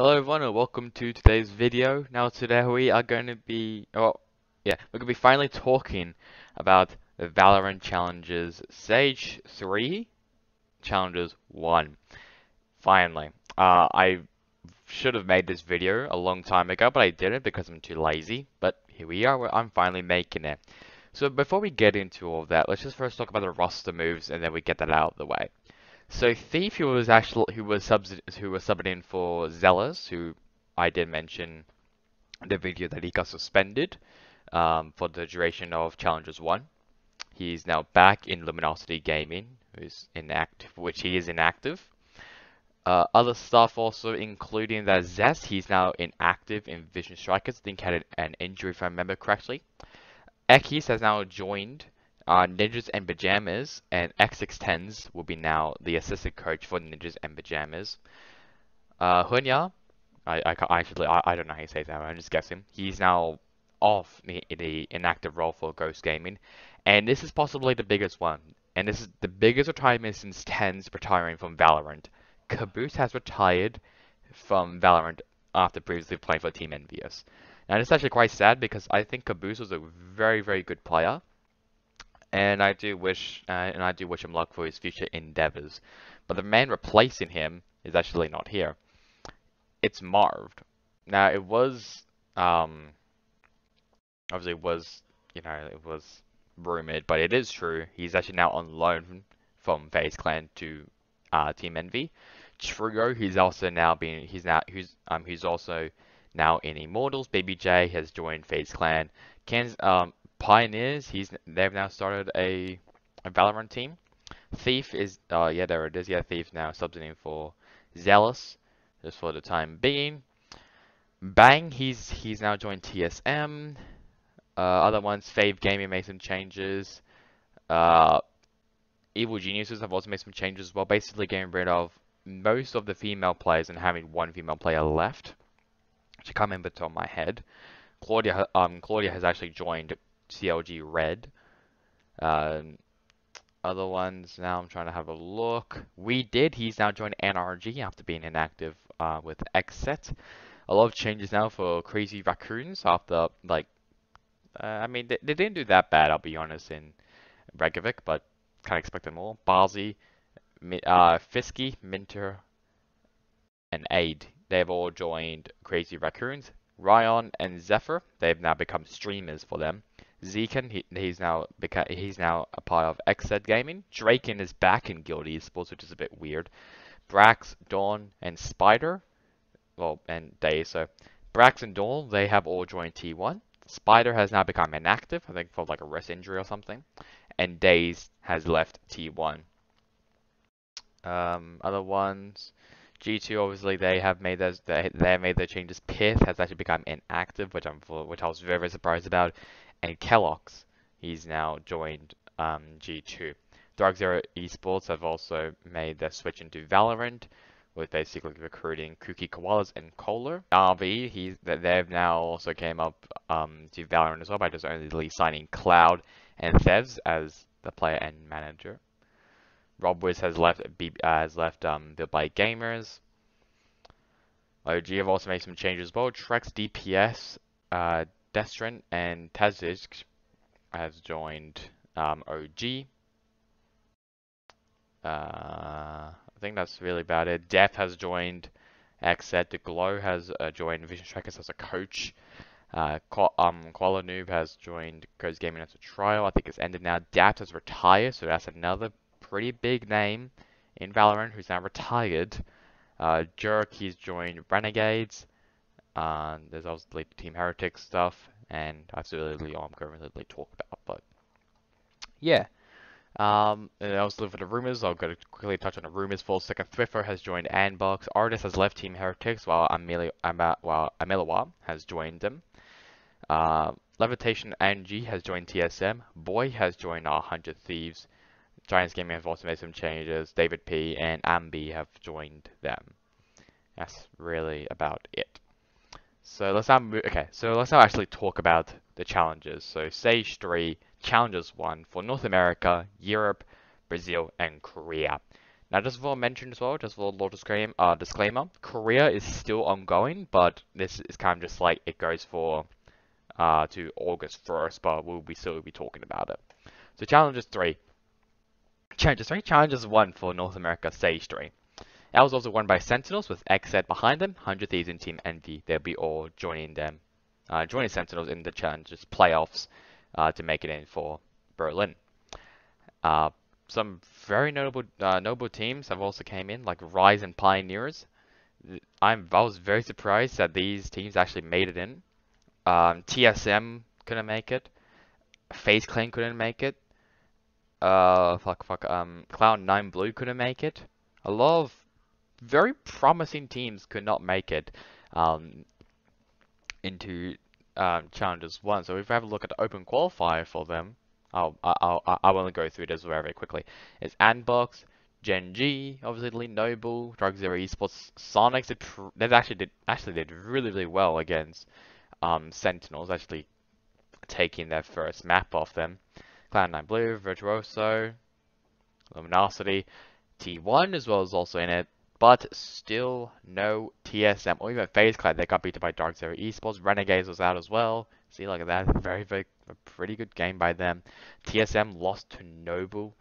Hello everyone and welcome to today's video. Now today we are going to be, oh yeah, we're going to be finally talking about the Valorant Challengers Stage 3 Challengers 1. Finally. Uh, I should have made this video a long time ago, but I didn't because I'm too lazy. But here we are, I'm finally making it. So before we get into all that, let's just first talk about the roster moves and then we get that out of the way. So Thief, who was actually who was subs who was subbing in for Zellsis, who I did mention the video that he got suspended um, for the duration of Challengers One. He's now back in Luminosity Gaming, who's inactive, which he is inactive. Uh, other stuff also including that Zest, he's now inactive in Vision Strikers. I think had an injury if I remember correctly. Ekis has now joined uh, Ninjas and Pajamas and X610s will be now the assistant coach for Ninjas and Pajamas. Uh, Hunya, I, I, actually, I, I don't know how you say that, I'm just guessing. He's now off the, the inactive role for Ghost Gaming. And this is possibly the biggest one. And this is the biggest retirement since TenZ retiring from Valorant. Caboose has retired from Valorant after previously playing for Team Envious. Now, is actually quite sad because I think Caboose was a very, very good player and I do wish uh, and I do wish him luck for his future endeavors. But the man replacing him is actually not here. It's Marv. Now it was um obviously it was you know it was rumored, but it is true. He's actually now on loan from FaZe Clan to uh, Team Envy. Trio, he's also now been he's now who's um he's also now in Immortals. BBJ has joined FaZe Clan. Kansas, um, Pioneers, he's they've now started a, a Valorant team. Thief is, uh, yeah, there it is. Yeah, Thief now substituting for Zellsis, just for the time being. Bang, he's he's now joined TSM. Uh, other ones, Fave Gaming made some changes. Uh, Evil Geniuses have also made some changes as well, basically getting rid of most of the female players and having one female player left. Which I can't remember top of my head. Claudia, um, Claudia has actually joined CLG Red. Uh, other ones, now I'm trying to have a look. We did, he's now joined NRG after being inactive uh, with XSET. A lot of changes now for Crazy Raccoons after, like, uh, I mean, they, they, didn't do that bad, I'll be honest, in Reykjavik, but kind of expected more. Bazi, uh, Fisky, Minter, and Aid. They've all joined Crazy Raccoons. Ryan and Zephyr, they've now become streamers for them. Zekken, he, he's now he's now a part of XSET Gaming. Draken is back in Guild Esports, which is a bit weird. Brax, Dawn, and Spider, well, and. So Brax and Dawn, they have all joined T1. Spider has now become inactive, I think for like a wrist injury or something. And Days has left T1. Um, other ones, G2 obviously they have made those they, they made their changes. pyth has actually become inactive, which I'm which I was very, very surprised about and keloqz. He's now joined um, G2. Dark Zero Esports have also made their switch into Valorant, with basically recruiting Cookie Koalas and Kohler. RV, he's they've now also came up um, to Valorant as well by just only signing Cloud and Thevs as the player and manager. Rob Wiz has left uh, has left um, by Gamers. OG have also made some changes as well. Trex DPS uh, Destrin and Tazisk has joined um, OG. Uh, I think that's really about it. Def has joined. The Glow has uh, joined Vision Strikers as a coach. Uh, um, Koala Noob has joined Ghost Gaming as a trial. I think it's ended now. Dapt has retired, so that's another pretty big name in Valorant who's now retired. Uh, Jerk, he's joined Renegades. Uh, there's obviously Team Heretic stuff, and really all I'm going to really talk about. But yeah, um, and also for the rumors, I'll go to quickly touch on the rumors. For second, Thriffer has joined Andbox. Artist has left Team Heretics, while Amelia, while has joined them. Uh, Levitation NG has joined TSM. Boy has joined our Hundred Thieves. Giants Gaming have also made some changes. David P and Ambi have joined them. That's really about it. So let's now okay, so let's now actually talk about the challengers. So stage 3, challengers 1 for North America, Europe, Brazil, and Korea. Now, just for mention as well, just for a little disclaimer, uh, disclaimer, Korea is still ongoing, but this is kind of just like it goes for uh, to August 1st, but we'll be still be talking about it. So challengers three. Challengers three, challengers one for North America Stage three. That was also won by Sentinels with XSET behind them, 100 Thieves and Team Envy. They'll be all joining them, uh, joining Sentinels in the challengers playoffs uh, to make it in for Berlin. Uh, some very notable uh, notable teams have also came in, like Rise and Pioneers. I'm I was very surprised that these teams actually made it in. Um, TSM couldn't make it. FaZe Clan couldn't make it. Uh, fuck, fuck. Um, Cloud Nine Blue couldn't make it. A lot of very promising teams could not make it um, into um, challengers one. So if we have a look at the open qualifier for them, I'll I'll I will go through this very, very quickly. It's Andbox, Gen G, obviously Noble, Dark Zero Esports, Sonics. Did they actually did actually did really really well against um, Sentinels, actually taking their first map off them. Cloud9 Blue, Virtuoso, Luminosity, T1 as well as also in it, but still no TSM or even FaZe Clan. They got beaten by Dark Zero Esports. Renegades was out as well. See, like that, very, very, a pretty good game by them. TSM lost to Noble.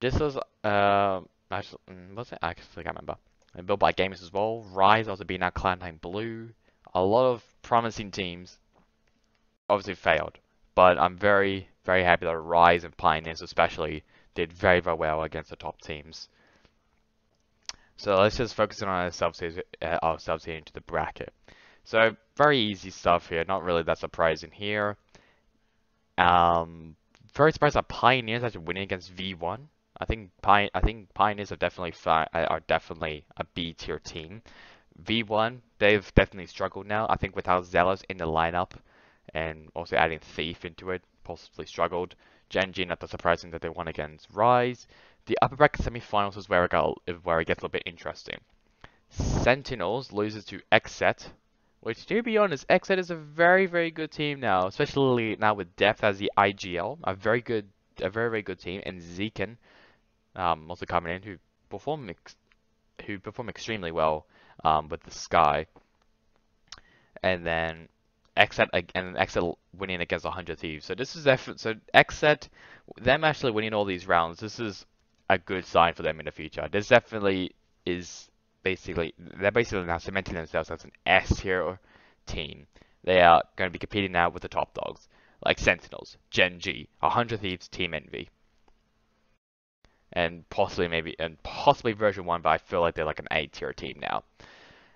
This was, uh, actually, mm, what's it? I actually can't remember. And built by Gamers as well. Rise also being out Cloud9 Blue. A lot of promising teams obviously failed. But I'm very, very happy that Rise and Pioneers especially did very, very well against the top teams. So let's just focus on ourselves here, uh, here into the bracket. So very easy stuff here, not really that surprising here. Um, very surprised that Pioneers actually winning against V1. I think I think Pioneers are definitely are definitely a B tier team. V1 they've definitely struggled now. I think without Zellsis in the lineup, and also adding Thief into it, possibly struggled. Gen G, not that surprising that they won against Rise. The upper bracket semifinals is where it, got, where it gets a little bit interesting. Sentinels loses to XSET, which to be honest, XSET is a very, very good team now, especially now with dephh as the IGL, a very good, a very, very good team, and Zekken, um, also coming in, who perform, who perform extremely well um, with the Skye. And then XSET and XSET winning against 100 Thieves. So this is effort. So XSET, them actually winning all these rounds, this is a good sign for them in the future. This definitely is basically they're basically now cementing themselves as an S tier team. They are going to be competing now with the top dogs like Sentinels, Gen G, 100 Thieves, Team Envy, and possibly maybe and possibly version one. But I feel like they're like an A tier team now.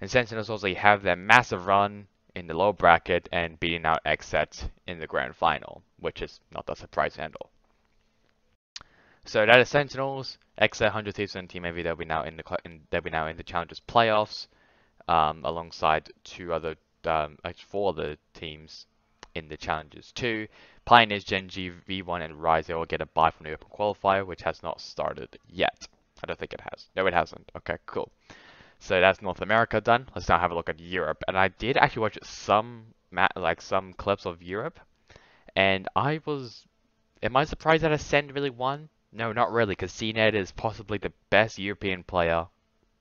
And Sentinels also have their massive run in the low bracket and beating out XSET in the grand final, which is not a surprise handle. So that is Sentinels, XSET, 100 Thieves, and Team Envy. They'll be now in the in, they'll be now in the Challengers playoffs, um, alongside two other, um, four other teams in the Challengers too. Pioneers, Gen G, V1, and Rise. They will get a bye from the Open Qualifier, which has not started yet. I don't think it has. No, it hasn't. Okay, cool. So that's North America done. Let's now have a look at Europe. And I did actually watch some like some clips of Europe, and I was, am I surprised that Acend really won? No, not really, because CNED is possibly the best European player,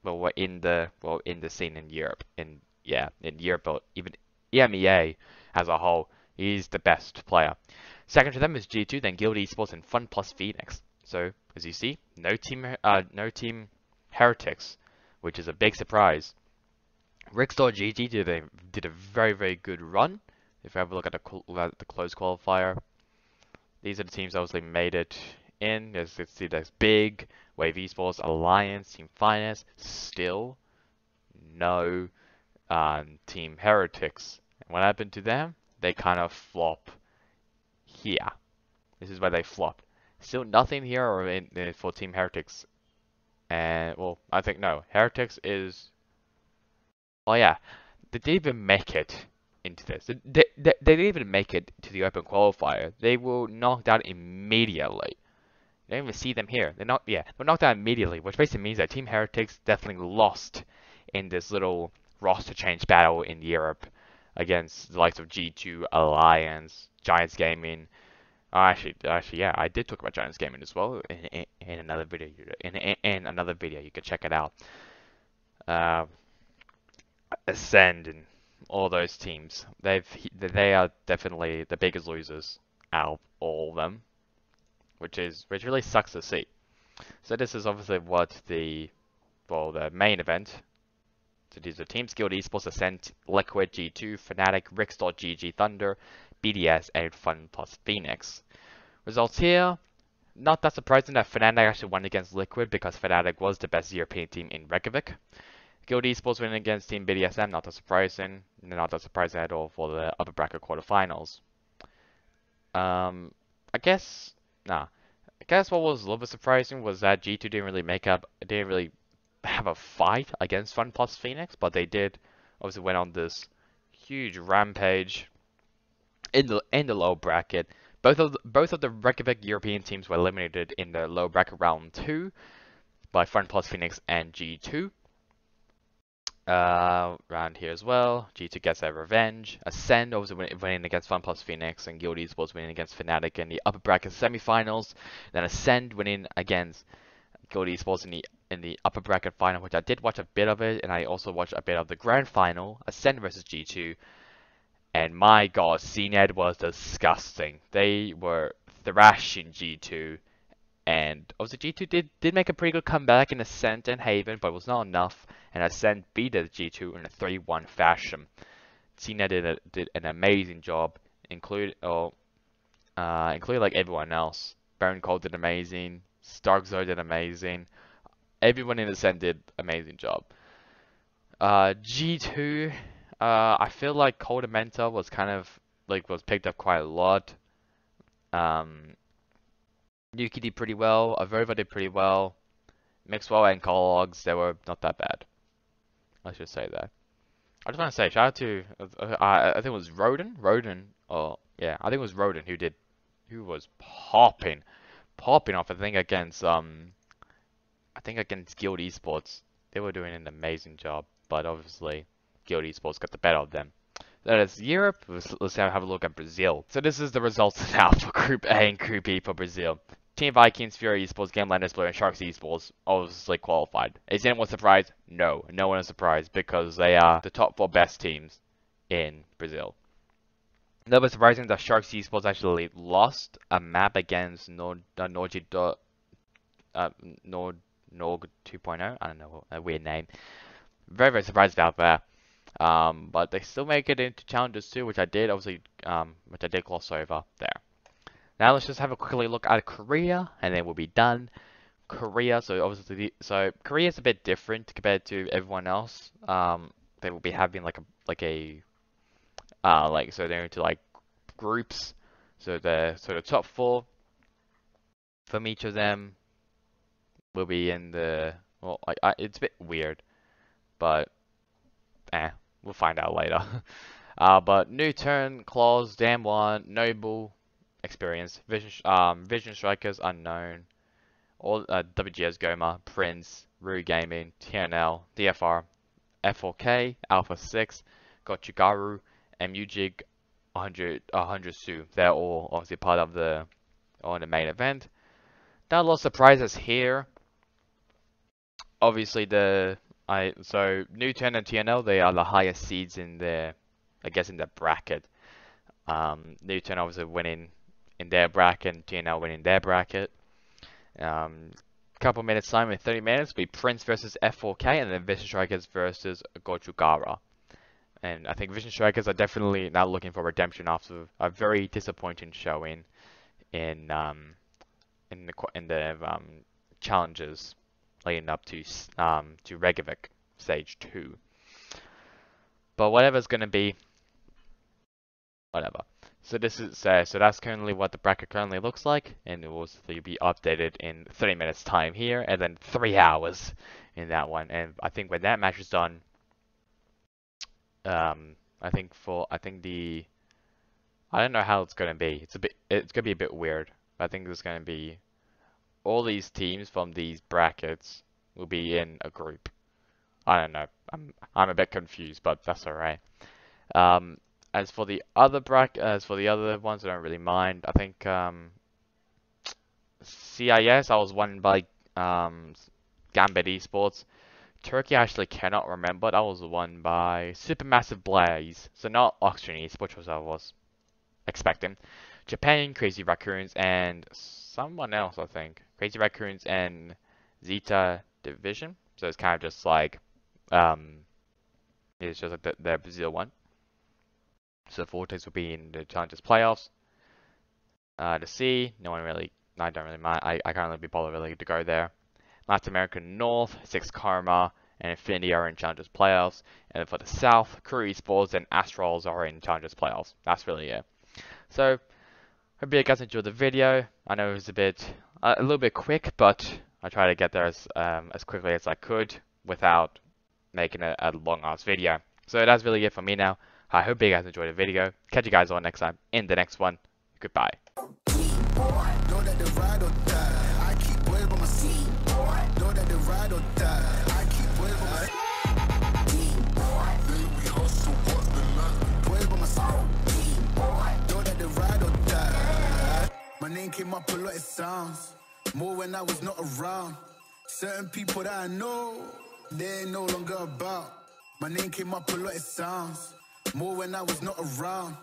well, in the well in the scene in Europe. In yeah, in Europe, or even EMEA as a whole, he's the best player. Second to them is G2, then Guild Esports, and Fun Plus Phoenix. So as you see, no team, uh, no team heretics which is a big surprise. Rickstar GG did a did a very very good run. If you have a look at the the close qualifier, these are the teams that obviously made it in. As you can see, there's Big, Wave Esports, Alliance, Team Finest. Still, no um, Team Heretics. And what happened to them? They kind of flop here. This is where they flop. Still nothing here or in, in, for Team Heretics and, well, I think no. Heretics is... Oh yeah, they didn't even make it into this. They, they, they didn't even make it to the open qualifier. They were knocked out immediately. You don't even see them here. They're not, yeah, they're knocked out immediately, which basically means that Team Heretics definitely lost in this little roster change battle in Europe against the likes of G2, Alliance, Giants Gaming, Oh, actually, actually, yeah, I did talk about Giants Gaming as well in, in, in another video. In, in, in another video, you can check it out. Uh, Acend and all those teams, they've they are definitely the biggest losers out of all of them, which is which really sucks to see. So this is obviously what the well the main event. So these are Team Skilled Esports, Acend, Liquid, G2, Fnatic, Rix.GG, Thunder, BDS, and Fun plus Phoenix. Results here, not that surprising that Fnatic actually won against Liquid because Fnatic was the best European team in Reykjavik. Guild Esports winning against Team BDSM, not that surprising. Not that surprising at all for the upper bracket quarterfinals. Um, I guess, nah. I guess what was a little bit surprising was that G2 didn't really make up, didn't really have a fight against Fun Plus Phoenix, but they did obviously went on this huge rampage in the in the low bracket. Both of the, both of the Reykjavik European teams were eliminated in the low bracket round two by Fun Plus Phoenix and G2. Uh, around here as well, G2 gets their revenge. Acend was winning against Fun Plus Phoenix, and Guild Esports winning against Fnatic in the upper bracket semifinals. Then Acend winning against Guild Esports in the in the upper bracket final, which I did watch a bit of it, and I also watched a bit of the grand final, Acend versus G2. And my god, CNED was disgusting. They were thrashing G2. And obviously G2 did, did make a pretty good comeback in Ascent and Haven, but it was not enough. And Acend beat the G2 in a 3-1 fashion. CNED did, a, did an amazing job, include oh, uh, include like everyone else. BONECOLD did amazing. starxo did amazing. Everyone in Acend did amazing job. Uh, G2 uh, I feel like Koldamenta was kind of like was picked up quite a lot. Um, Yuki did pretty well. AvovA did pretty well. Mixwell and keloqz, they were not that bad. I should say that. I just want to say shout out to uh, I, I think it was Roden, Roden, or yeah, I think it was Roden who did, who was popping, popping off. I think against um, I think against Guild Esports, they were doing an amazing job. But obviously, Guild Esports got the better of them. That is Europe. Let's, let's have a look at Brazil. So this is the results now for Group A and Group B for Brazil. Team Vikings, FURIA Esports, Gamelanders Blue, and Sharks Esports obviously qualified. Is anyone surprised? No, no one is surprised because they are the top four best teams in Brazil. A little bit surprising that Sharks Esports actually lost a map against Nord uh, uh, Nord Norg 2.0. I don't know, a weird name. Very very surprised about that. Um, but they still make it into challengers too, which I did obviously, um, which I did gloss over there. Now let's just have a quickly look at Korea, and then we'll be done. Korea, so obviously, so Korea is a bit different compared to everyone else. Um, they will be having like a like a uh like so they're into like groups. So the so the top four from each of them will be in the well, like I, it's a bit weird, but eh, we'll find out later. uh, but NUTURN, Claws, Damwon, Noble, Experience, Vision, um, Vision Strikers, Unknown, all uh, WGS Goma, Prince, Rue Gaming, TNL, DFR, F4K, Alpha 6, Gochugaru, MUJIG, 100, 100 Su. They're all obviously part of the on the main event. Not a lot of surprises here. Obviously, the I so NUTURN and TNL they are the highest seeds in their I guess in the bracket. Um, NUTURN obviously winning in their bracket, and TNL winning their bracket. Um, couple minutes time in 30 minutes be Prince versus F4K and then Vision Strikers versus Gochugaru. And I think Vision Strikers are definitely now looking for redemption after a very disappointing showing in um, in the in the um, challengers leading up to um, to Reykjavik stage two. But whatever's gonna be, whatever. So this is uh, so that's currently what the bracket currently looks like, and it will be updated in 30 minutes time here, and then three hours in that one. And I think when that match is done, um, I think for I think the I don't know how it's gonna be. It's a bit it's gonna be a bit weird. I think there's gonna be all these teams from these brackets will be in a group. I don't know. I'm I'm a bit confused, but that's alright. Um, As for the other bracket, as for the other ones, I don't really mind. I think um, CIS I was won by um, Gambit Esports. Turkey I actually cannot remember. That was won by Supermassive Blaze. So not Austrian Esports, which I was expecting. Japan, Crazy Raccoons, and someone else, I think. Crazy Raccoons and Zeta Division. So it's kind of just like, um, it's just like the, the Brazil one. So Fortes will be in the Challengers playoffs. Uh, the C, no one really, I don't really mind. I, I can't really be bothered really to go there. Latin America North, Six Karma, and Infinity are in Challengers playoffs. And for the South, KRÜ Esports and Astrals are in Challengers playoffs. That's really it. So, hope you guys enjoyed the video. I know it was a bit, uh, a little bit quick, but I tried to get there as, um, as quickly as I could without making a, a long ass video. So that's really it for me now. I hope you guys enjoyed the video. Catch you guys all next time in the next one. Goodbye. name came up a lot sounds. More when I was not around. Certain people that I know, they ain't no longer about. My name came up a lot sounds. More when I was not around.